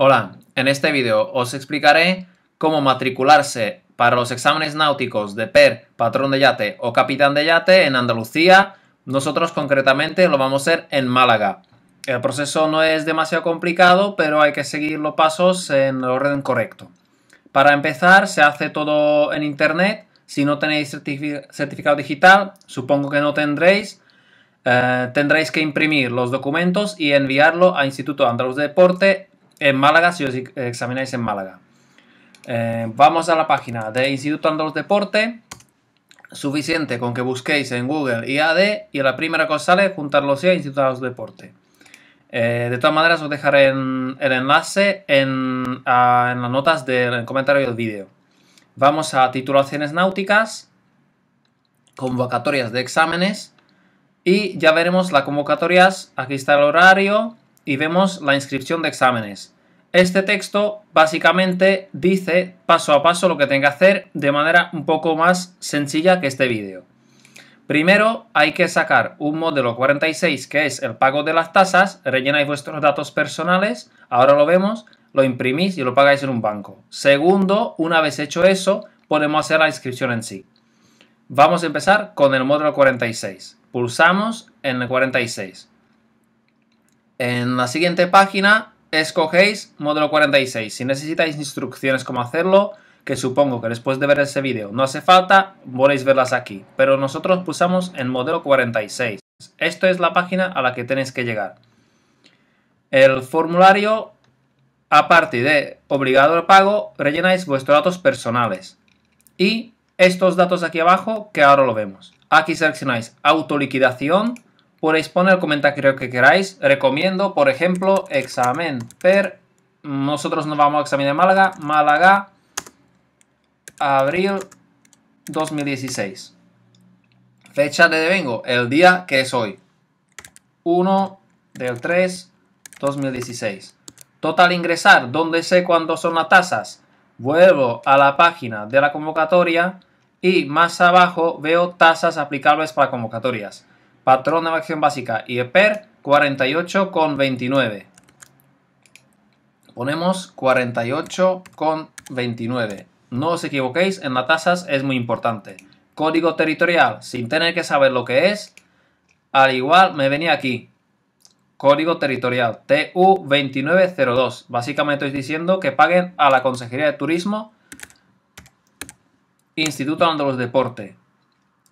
Hola, en este vídeo os explicaré cómo matricularse para los exámenes náuticos de PER, patrón de yate o capitán de yate en Andalucía. Nosotros concretamente lo vamos a hacer en Málaga. El proceso no es demasiado complicado, pero hay que seguir los pasos en el orden correcto. Para empezar, se hace todo en internet. Si no tenéis certificado digital, supongo que no tendréis, eh, tendréis que imprimir los documentos y enviarlo a Instituto Andaluz de Deporte en Málaga si os examináis en Málaga. Eh, vamos a la página de Instituto Andaluz Deporte. Suficiente con que busquéis en Google IAD y la primera que os sale, juntarlos a Instituto Andaluz Deporte. Eh, de todas maneras, os dejaré el enlace en, las notas del comentario del vídeo. Vamos a titulaciones náuticas, convocatorias de exámenes y ya veremos las convocatorias. Aquí está el horario y vemos la inscripción de exámenes. Este texto básicamente dice paso a paso lo que tenga que hacer de manera un poco más sencilla que este vídeo. Primero hay que sacar un modelo 46 que es el pago de las tasas, rellenáis vuestros datos personales, ahora lo vemos, lo imprimís y lo pagáis en un banco. Segundo, una vez hecho eso, podemos hacer la inscripción en sí. Vamos a empezar con el módulo 46. Pulsamos en el 46. En la siguiente página escogéis módulo 46. Si necesitáis instrucciones cómo hacerlo, que supongo que después de ver ese vídeo no hace falta, podéis verlas aquí. Pero nosotros pulsamos en modelo 46. Esto es la página a la que tenéis que llegar. El formulario, aparte de obligado al pago, rellenáis vuestros datos personales. Y estos datos aquí abajo, que ahora lo vemos. Aquí seleccionáis autoliquidación, Podéis poner el comentario que queráis. Recomiendo, por ejemplo, examen per. Nosotros nos vamos a examinar Málaga. Málaga, abril 2016. Fecha de devengo, el día que es hoy. 1 del 3 2016. Total ingresar, ¿dónde sé cuándo son las tasas? Vuelvo a la página de la convocatoria y más abajo veo tasas aplicables para convocatorias. Patrón de acción básica y EPER 48,29. Ponemos 48,29. No os equivoquéis, en las tasas es muy importante. Código territorial, sin tener que saber lo que es, al igual me venía aquí. Código territorial TU2902. Básicamente estoy diciendo que paguen a la Consejería de Turismo Instituto Andaluz Deporte.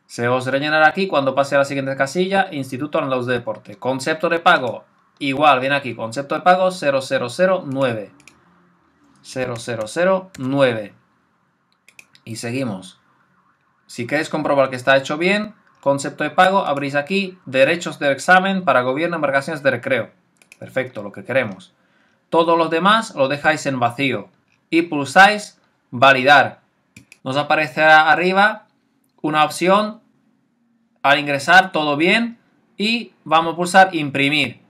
Se os rellenará aquí cuando pase a la siguiente casilla, Instituto Andaluz de Deporte. Concepto de pago, igual, viene aquí, concepto de pago 0009. 0009. Y seguimos. Si queréis comprobar que está hecho bien, concepto de pago, abrís aquí, derechos del examen para gobierno, embarcaciones de recreo. Perfecto, lo que queremos. Todos los demás lo dejáis en vacío y pulsáis validar. Nos aparecerá arriba una opción al ingresar todo bien y vamos a pulsar imprimir.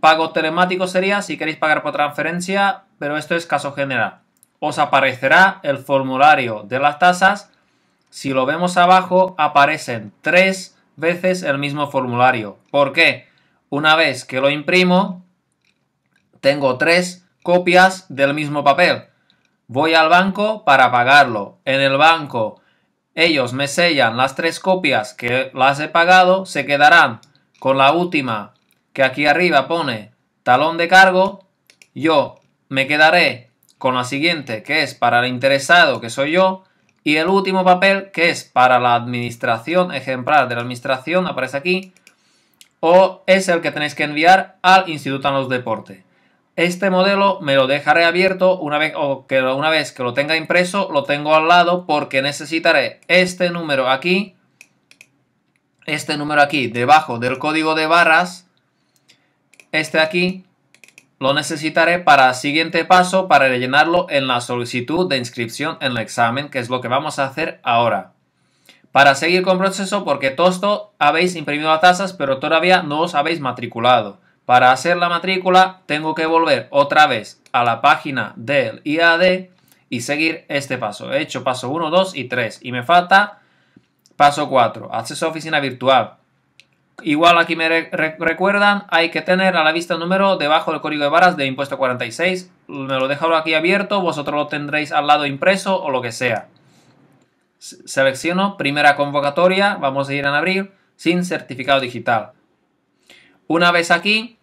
Pago telemático sería si queréis pagar por transferencia, pero esto es caso general. Os aparecerá el formulario de las tasas. Si lo vemos abajo, aparecen tres veces el mismo formulario. ¿Por qué? Una vez que lo imprimo, tengo tres copias del mismo papel. Voy al banco para pagarlo. En el banco ellos me sellan las tres copias que las he pagado, se quedarán con la última que aquí arriba pone talón de cargo, yo me quedaré con la siguiente que es para el interesado que soy yo y el último papel que es para la administración ejemplar de la administración aparece aquí o es el que tenéis que enviar al Instituto de los Deportes. Este modelo me lo dejaré abierto una vez, o que una vez que lo tenga impreso, lo tengo al lado porque necesitaré este número aquí, este número aquí debajo del código de barras, este aquí, lo necesitaré para el siguiente paso para rellenarlo en la solicitud de inscripción en el examen, que es lo que vamos a hacer ahora. Para seguir con el proceso, porque todo esto habéis imprimido las tasas, pero todavía no os habéis matriculado. Para hacer la matrícula tengo que volver otra vez a la página del IAD y seguir este paso. He hecho paso 1, 2 y 3 y me falta paso 4, acceso a oficina virtual. igual aquí me recuerdan, hay que tener a la vista el número debajo del código de barras de impuesto 46. Me lo dejo aquí abierto, vosotros lo tendréis al lado impreso o lo que sea. Selecciono primera convocatoria, vamos a ir en abril, sin certificado digital. Una vez aquí,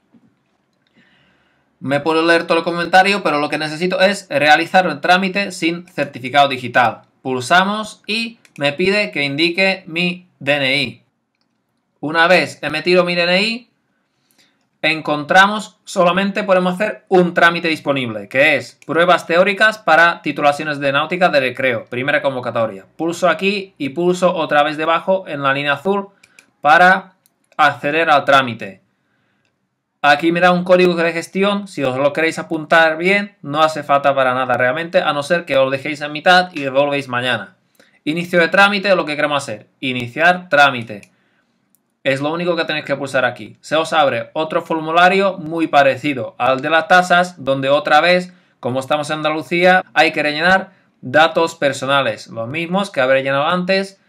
me puedo leer todo el comentario, pero lo que necesito es realizar el trámite sin certificado digital. Pulsamos y me pide que indique mi DNI. Una vez he metido mi DNI, encontramos, solamente podemos hacer un trámite disponible, que es pruebas teóricas para titulaciones de náutica de recreo, primera convocatoria. Pulso aquí y pulso otra vez debajo en la línea azul para acceder al trámite. Aquí me da un código de gestión, si os lo queréis apuntar bien, no hace falta para nada realmente, a no ser que os dejéis en mitad y devolvéis mañana. Inicio de trámite, lo que queremos hacer, iniciar trámite. Es lo único que tenéis que pulsar aquí. Se os abre otro formulario muy parecido al de las tasas, donde otra vez, como estamos en Andalucía, hay que rellenar datos personales, los mismos que habré llenado antes.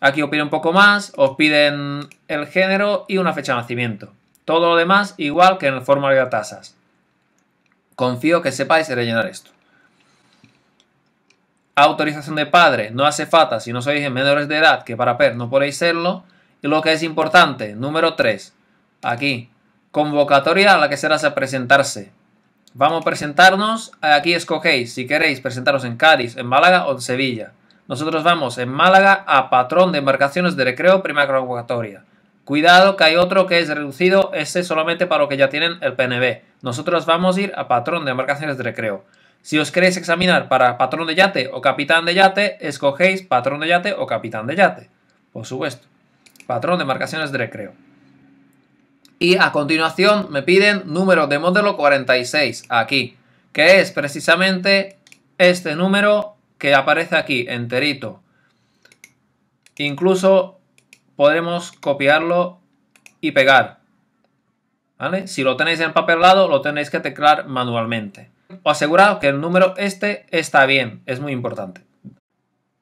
Aquí os piden un poco más, os piden el género y una fecha de nacimiento. Todo lo demás igual que en el formulario de tasas. Confío que sepáis rellenar esto. Autorización de padre, no hace falta si no sois menores de edad, que para PER no podéis serlo. Y lo que es importante, número 3, aquí, convocatoria a la que será a presentarse. Vamos a presentarnos, aquí escogéis si queréis presentaros en Cádiz, en Málaga o en Sevilla. Nosotros vamos en Málaga a patrón de embarcaciones de recreo, primera convocatoria. Cuidado que hay otro que es reducido, ese solamente para los que ya tienen el PNB. Nosotros vamos a ir a patrón de embarcaciones de recreo. Si os queréis examinar para patrón de yate o capitán de yate, escogéis patrón de yate o capitán de yate. Por supuesto patrón de marcaciones de recreo. Y a continuación me piden número de modelo 46 aquí, que es precisamente este número que aparece aquí enterito. Incluso podremos copiarlo y pegar. ¿Vale? Si lo tenéis en papel lado, lo tenéis que teclar manualmente. Os asegurad que el número este está bien, es muy importante.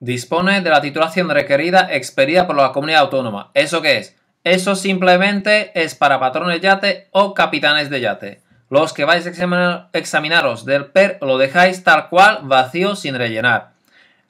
Dispone de la titulación requerida expedida por la comunidad autónoma. ¿Eso qué es? Eso simplemente es para patrones yate o capitanes de yate. Los que vais a examinaros del PER lo dejáis tal cual vacío sin rellenar.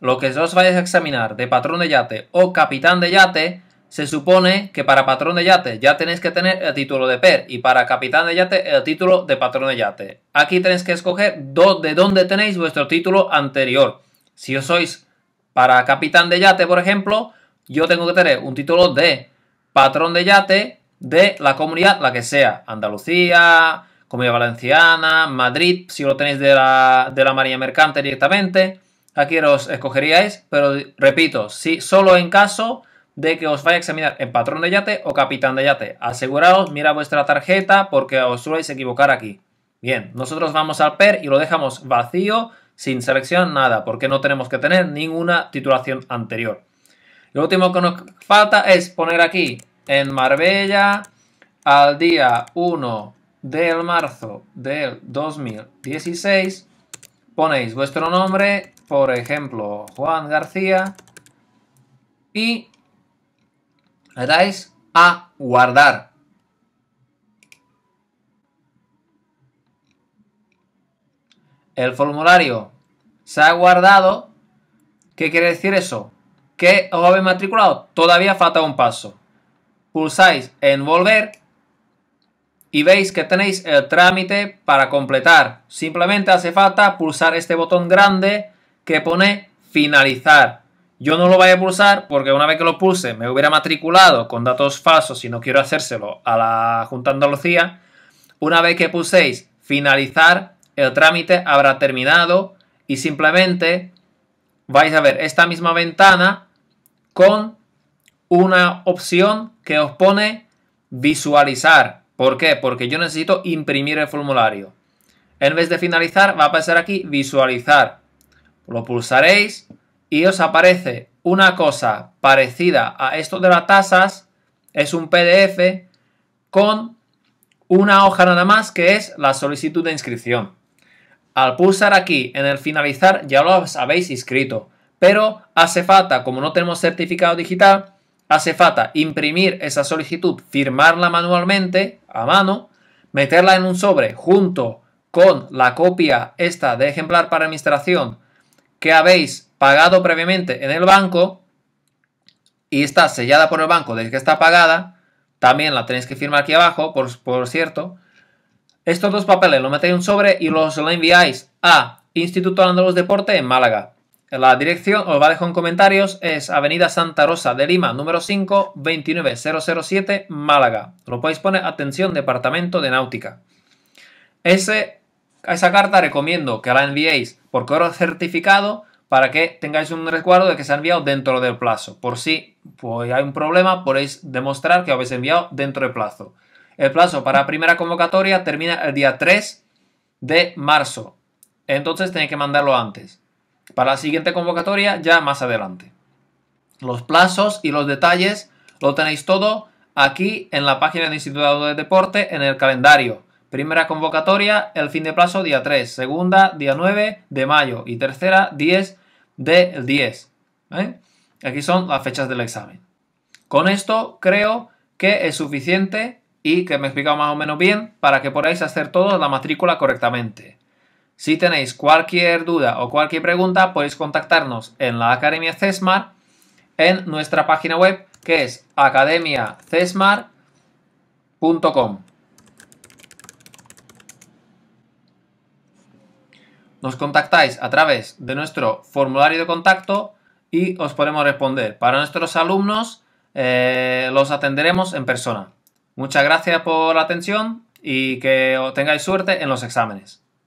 Lo que os vais a examinar de patrón de yate o capitán de yate, se supone que para patrón de yate ya tenéis que tener el título de PER y para capitán de yate el título de patrón de yate. Aquí tenéis que escoger de dónde tenéis vuestro título anterior. Si os sois para capitán de yate, por ejemplo, yo tengo que tener un título de patrón de yate de la comunidad, la que sea. Andalucía, Comunidad Valenciana, Madrid, si lo tenéis de la, de la Marina Mercante directamente. Aquí os escogeríais, pero repito, si solo en caso de que os vaya a examinar en patrón de yate o capitán de yate. Aseguraos, mira vuestra tarjeta porque os sueléis equivocar aquí. Bien, nosotros vamos al PER y lo dejamos vacío sin selección nada, porque no tenemos que tener ninguna titulación anterior. Lo último que nos falta es poner aquí en Marbella al día 1 del marzo del 2016. Ponéis vuestro nombre, por ejemplo, Juan García, y le dais a guardar. el formulario se ha guardado. ¿Qué quiere decir eso? Que os habéis matriculado. Todavía falta un paso. Pulsáis en volver y veis que tenéis el trámite para completar. Simplemente hace falta pulsar este botón grande que pone finalizar. Yo no lo voy a pulsar porque una vez que lo pulse me hubiera matriculado con datos falsos y no quiero hacérselo a la Junta Andalucía. Una vez que pulséis finalizar, el trámite habrá terminado y simplemente vais a ver esta misma ventana con una opción que os pone visualizar. ¿Por qué? Porque yo necesito imprimir el formulario. En vez de finalizar, va a pasar aquí visualizar. Lo pulsaréis y os aparece una cosa parecida a esto de las tasas. Es un PDF con una hoja nada más que es la solicitud de inscripción. Al pulsar aquí en el finalizar ya lo habéis inscrito, pero hace falta, como no tenemos certificado digital, hace falta imprimir esa solicitud, firmarla manualmente a mano, meterla en un sobre junto con la copia esta de ejemplar para administración que habéis pagado previamente en el banco y está sellada por el banco desde que está pagada, también la tenéis que firmar aquí abajo, por, por cierto. Estos dos papeles los metéis en un sobre y los enviáis a Instituto Andaluz Deporte en Málaga. La dirección os va a dejar en comentarios, es Avenida Santa Rosa de Lima, número 5, 29007, Málaga. Lo podéis poner, atención, Departamento de Náutica. Ese, esa carta recomiendo que la enviéis por correo certificado para que tengáis un resguardo de que se ha enviado dentro del plazo. Por si pues, hay un problema, podéis demostrar que habéis enviado dentro del plazo. El plazo para primera convocatoria termina el día 3 de marzo. Entonces tenéis que mandarlo antes. Para la siguiente convocatoria ya más adelante. Los plazos y los detalles lo tenéis todo aquí en la página del Instituto de Deporte en el calendario. Primera convocatoria, el fin de plazo día 3, segunda día 9 de mayo y tercera 10 del 10. ¿eh? Aquí son las fechas del examen. Con esto creo que es suficiente y que me he explicado más o menos bien para que podáis hacer todo la matrícula correctamente. Si tenéis cualquier duda o cualquier pregunta, podéis contactarnos en la Academia CESMAR en nuestra página web que es academiacesmar.com. Nos contactáis a través de nuestro formulario de contacto y os podemos responder. Para nuestros alumnos eh, los atenderemos en persona. Muchas gracias por la atención y que tengáis suerte en los exámenes.